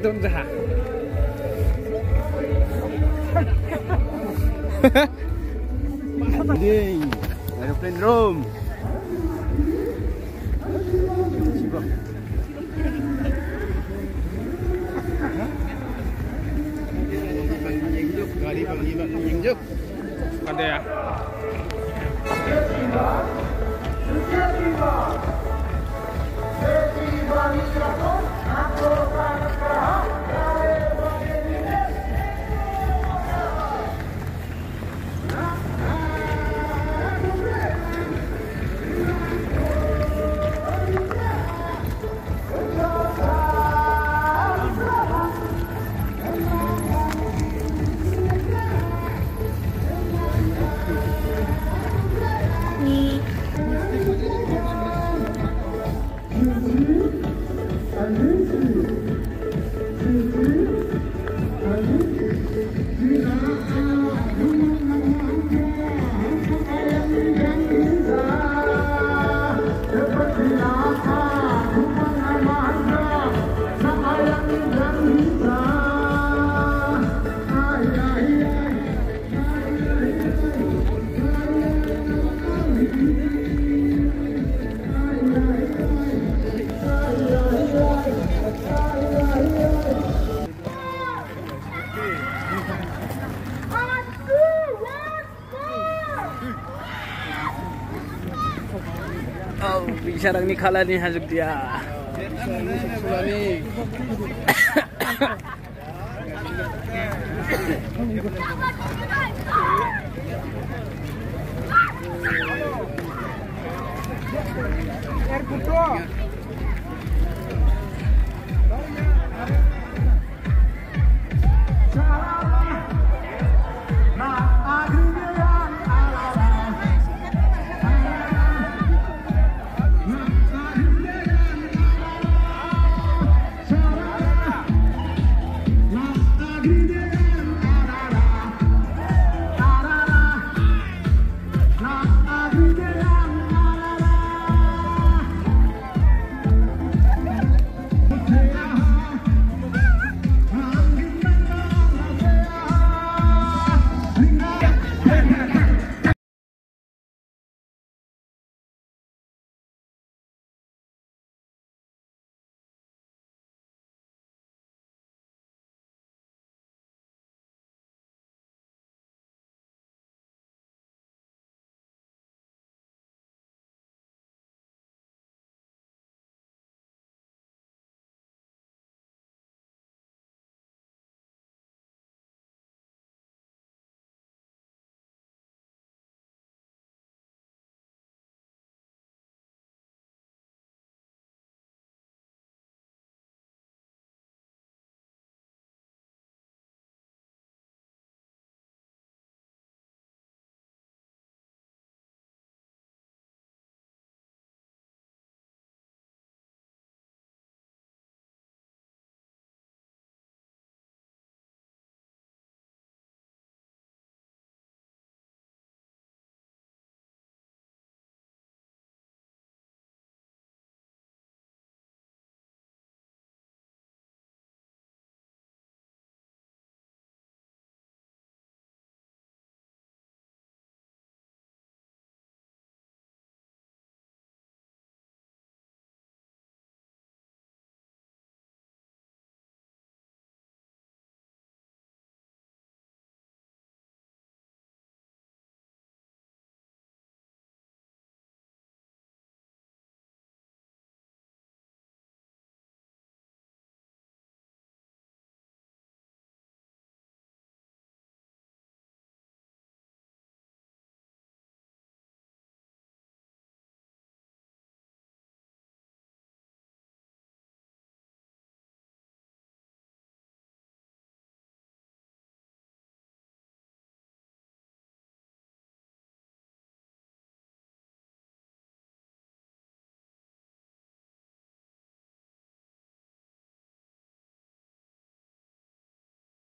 Itu dah. Ding, aeroplane room. Ada ya. Oh, sarang ni khala ni hajuk dia. Air putih.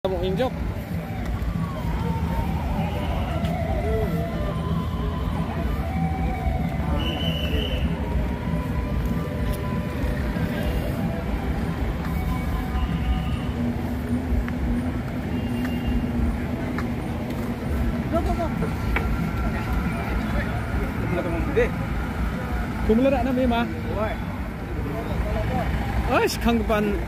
Tak mungkin jauh. Kumpulan apa nama? Oh, Kangban.